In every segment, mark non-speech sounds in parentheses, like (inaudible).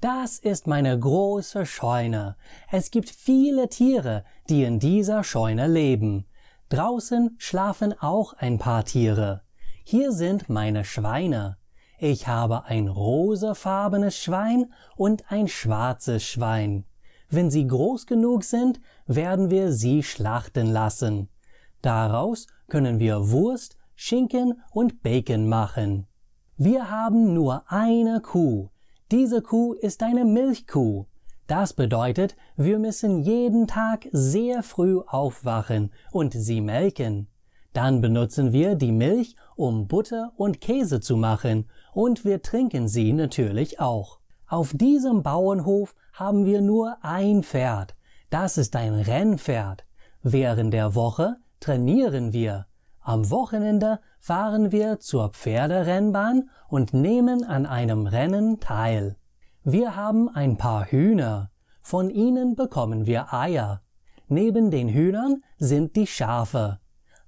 Das ist meine große Scheune. Es gibt viele Tiere, die in dieser Scheune leben. Draußen schlafen auch ein paar Tiere. Hier sind meine Schweine. Ich habe ein rosafarbenes Schwein und ein schwarzes Schwein. Wenn sie groß genug sind, werden wir sie schlachten lassen. Daraus können wir Wurst, Schinken und Bacon machen. Wir haben nur eine Kuh. Diese Kuh ist eine Milchkuh. Das bedeutet, wir müssen jeden Tag sehr früh aufwachen und sie melken. Dann benutzen wir die Milch, um Butter und Käse zu machen, und wir trinken sie natürlich auch. Auf diesem Bauernhof haben wir nur ein Pferd. Das ist ein Rennpferd. Während der Woche trainieren wir. Am Wochenende fahren wir zur Pferderennbahn und nehmen an einem Rennen teil. Wir haben ein paar Hühner. Von ihnen bekommen wir Eier. Neben den Hühnern sind die Schafe.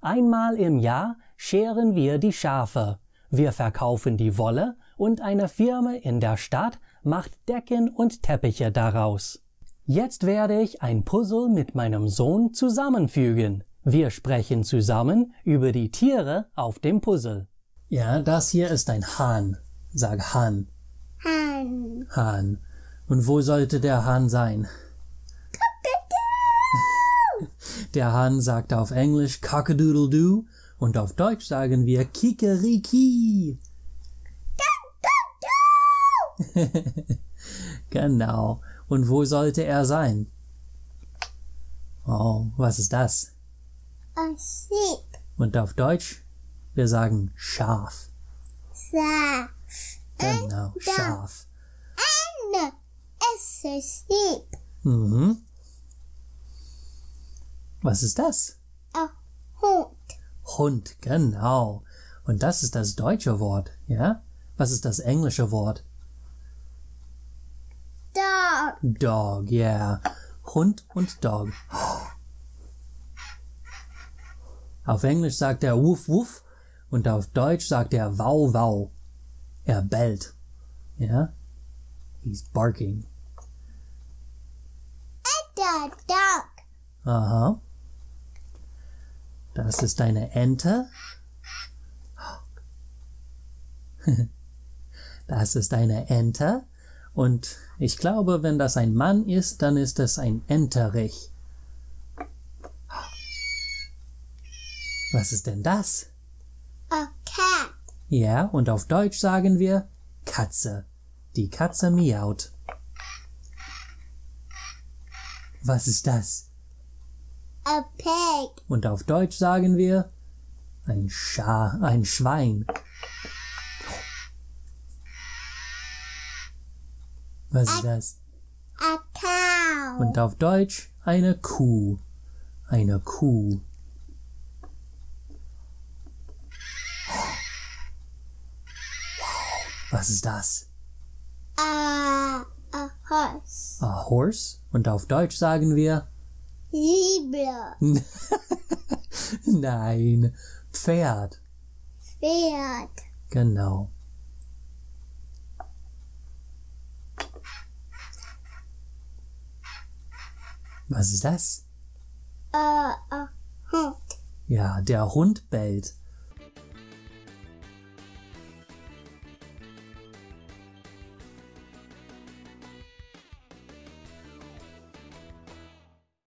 Einmal im Jahr scheren wir die Schafe. Wir verkaufen die Wolle und eine Firma in der Stadt macht Decken und Teppiche daraus. Jetzt werde ich ein Puzzle mit meinem Sohn zusammenfügen. Wir sprechen zusammen über die Tiere auf dem Puzzle. Ja, das hier ist ein Hahn. Sag Hahn. Hahn. Hahn. Und wo sollte der Hahn sein? Der Hahn sagt auf Englisch Cockadoodle-Doo und auf Deutsch sagen wir Kikeriki. (laughs) genau. Und wo sollte er sein? Oh, was ist das? A sheep. Und auf Deutsch? Wir sagen Schaf. Schaf. Genau, And Schaf. And it's a sheep. Mhm. Was ist das? A Hund. Hund, genau. Und das ist das deutsche Wort, ja? Was ist das englische Wort? Dog. Dog, yeah. Hund und Dog. Auf Englisch sagt er wuff wuff und auf Deutsch sagt er wow wow. Er bellt. Ja? He's barking. The dog. Aha. Das ist eine Ente. (laughs) Das ist eine Ente. Und ich glaube, wenn das ein Mann ist, dann ist es ein Enterich. Was ist denn das? A cat. Ja, und auf Deutsch sagen wir Katze. Die Katze miaut. Was ist das? A pig. Und auf Deutsch sagen wir ein Scha, ein Schwein. Was ist das? A cow. Und auf Deutsch eine Kuh. Eine Kuh. Was ist das? A, a horse. A horse. Und auf Deutsch sagen wir Zebra. (laughs) Nein, Pferd. Pferd. Genau. Was ist das? A, a Hund. Ja, der Hund bellt.